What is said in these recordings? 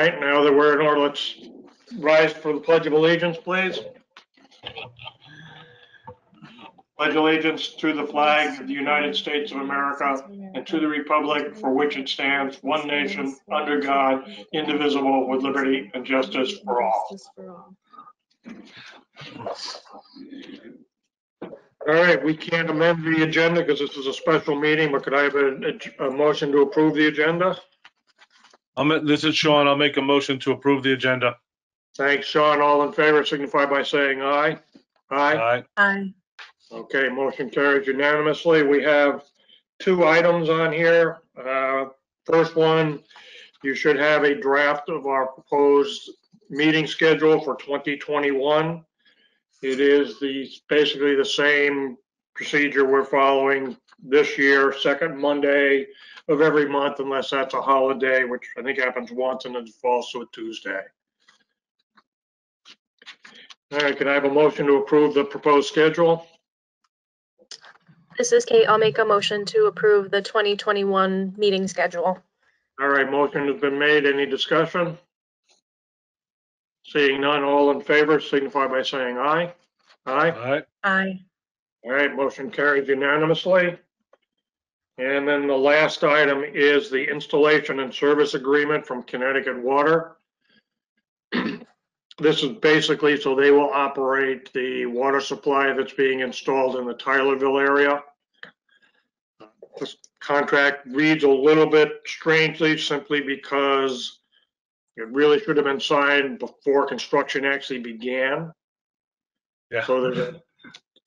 right, now that we're in order, let's rise for the Pledge of Allegiance, please. Pledge allegiance to the flag of the United States of America and to the republic for which it stands, one nation, under God, indivisible, with liberty and justice for all. All right, we can't amend the agenda because this is a special meeting, but could I have a, a motion to approve the agenda? I'll, ma- this is Sean. I'll make a motion to approve the agenda. Thanks, Sean. All in favor signify by saying aye. Aye. Aye. Aye. Okay, motion carries unanimously. We have two items on here. Uh, First one, you should have a draft of our proposed meeting schedule for 2021. It is the, basically the same procedure we're following this year, second Monday of every month unless that's a holiday, which I think happens once and then falls to a Tuesday. All right, can I have a motion to approve the proposed schedule? This is Kate. I'll make a motion to approve the 2021 meeting schedule. All right, motion has been made. Any discussion? Seeing none, all in favor signify by saying aye. Aye. Aye. Aye. All right, motion carries unanimously. And then the last item is the installation and service agreement from Connecticut Water. This is basically so they will operate the water supply that's being installed in the Tylerville area. This contract reads a little bit strangely simply because it really should have been signed before construction actually began. Yeah. So there's a,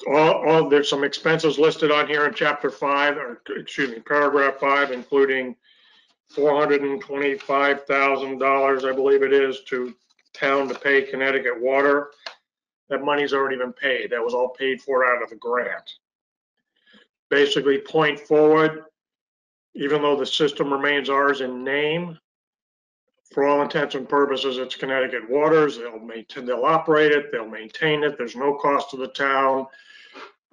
all, all, there's some expenses listed on here in chapter five, or excuse me, paragraph five, including four hundred and twenty-five thousand dollars, I believe it is, to town to pay Connecticut Water. That money's already been paid. That was all paid for out of the grant. Basically, point forward, even though the system remains ours in name, for all intents and purposes, it's Connecticut Waters. They'll maintain, they'll operate it, they'll maintain it. There's no cost to the town,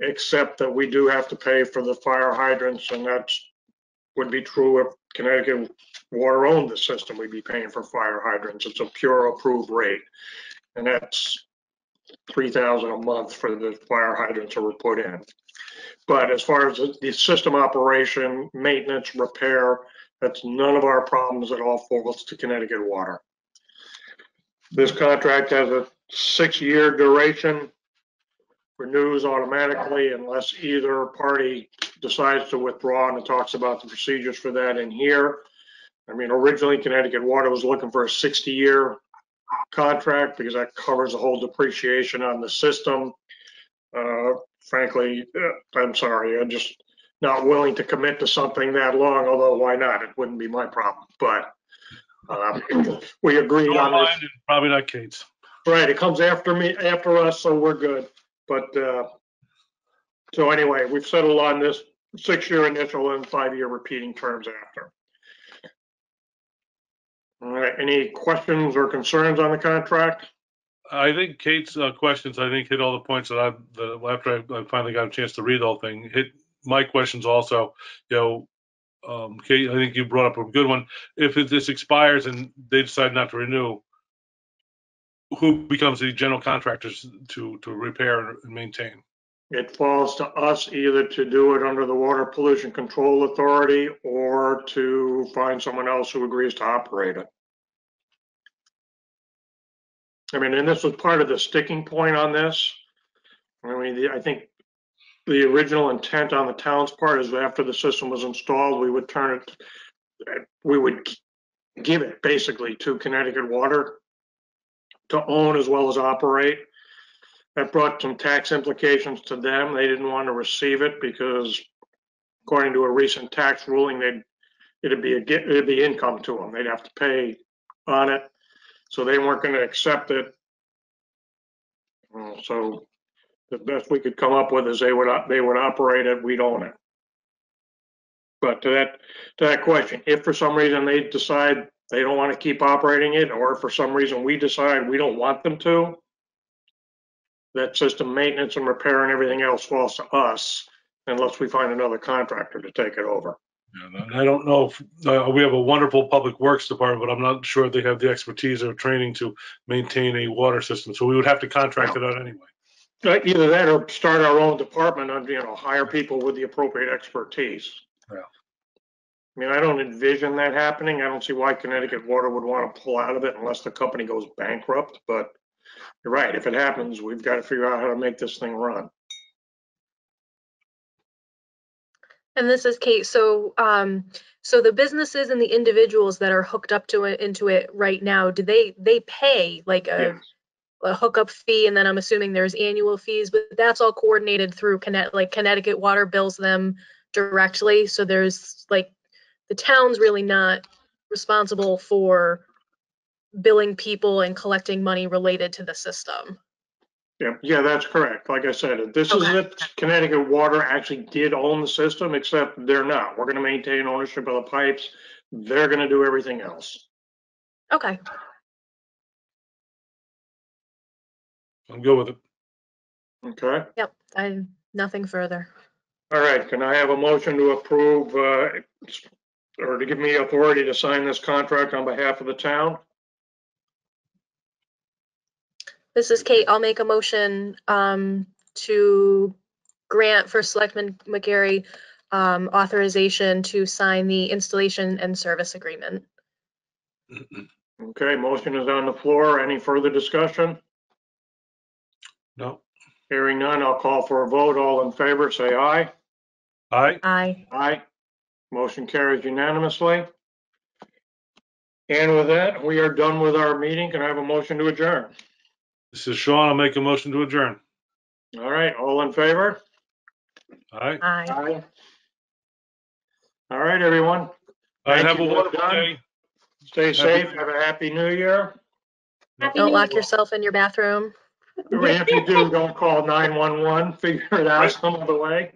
except that we do have to pay for the fire hydrants, and that's would be true if Connecticut Water owned the system. We'd be paying for fire hydrants. It's a pure approved rate, and that's three thousand a month for the fire hydrants that were put in. But as far as the- the system operation, maintenance, repair, that's none of our problems at all falls to Connecticut Water. This contract has a six-year duration, renews automatically unless either party decides to withdraw, and it talks about the procedures for that in here. I mean, originally Connecticut Water was looking for a 60-year contract because that covers the whole depreciation on the system. Uh, Frankly, uh, I'm sorry, I'm just not willing to commit to something that long, although why not? It wouldn't be my problem, but um, we agreed on this. Probably not Kate's. Right, it comes after me, after us, so we're good. But, uh, so anyway, we've settled on this six-year initial and five-year repeating terms after. All right, any questions or concerns on the contract? I think Kate's uh, questions, I think hit all the points that I, that after I I finally got a chance to read the whole thing, hit my questions also. You know, um, Kate, I think you brought up a good one. If this expires and they decide not to renew, who becomes the general contractors to, to repair and maintain? It falls to us either to do it under the Water Pollution Control Authority or to find someone else who agrees to operate it. I mean, and this was part of the sticking point on this. I mean, the- I think the original intent on the town's part is after the system was installed, we would turn it, we would give it basically to Connecticut Water to own as well as operate. That brought some tax implications to them. They didn't want to receive it because according to a recent tax ruling, they'd, it'd be a, it'd be income to them. They'd have to pay on it. So they weren't going to accept it. So the best we could come up with is they would, they would operate it, we'd own it. But to that, to that question, if for some reason they decide they don't want to keep operating it, or for some reason we decide we don't want them to, that system maintenance and repair and everything else falls to us unless we find another contractor to take it over. And I don't know if, uh, we have a wonderful public works department, but I'm not sure they have the expertise or training to maintain a water system. So we would have to contract it out anyway. Uh, Either that or start our own department and, you know, hire people with the appropriate expertise. Yeah. I mean, I don't envision that happening. I don't see why Connecticut Water would want to pull out of it unless the company goes bankrupt, but you're right, if it happens, we've got to figure out how to make this thing run. And this is Kate. So, um, so the businesses and the individuals that are hooked up to it, into it right now, do they, they pay like a, Yes. A hookup fee? And then I'm assuming there's annual fees, but that's all coordinated through Connecticut, like Connecticut Water bills them directly. So there's like, the town's really not responsible for billing people and collecting money related to the system. Yeah, yeah, that's correct. Like I said, if this is Okay. it, Connecticut Water actually did own the system, except they're not. We're gonna maintain ownership of the pipes. They're gonna do everything else. Okay. I'm good with it. Okay? Yep. I, nothing further. All right, can I have a motion to approve, uh, or to give me authority to sign this contract on behalf of the town? This is Kate. I'll make a motion um, to grant for Selectman McGarry um, authorization to sign the installation and service agreement. Okay, motion is on the floor. Any further discussion? No. Hearing none, I'll call for a vote. All in favor, say aye. Aye. Aye. Aye. Motion carries unanimously. And with that, we are done with our meeting. Can I have a motion to adjourn? This is Sean. I'll make a motion to adjourn. All right, all in favor? Aye. Aye. Aye. All right, everyone. All right, Thank have a you. wonderful Done. day. Stay safe. Have a happy new year. Don't lock yourself in your bathroom. If you do, don't call 911. Figure it out some other way.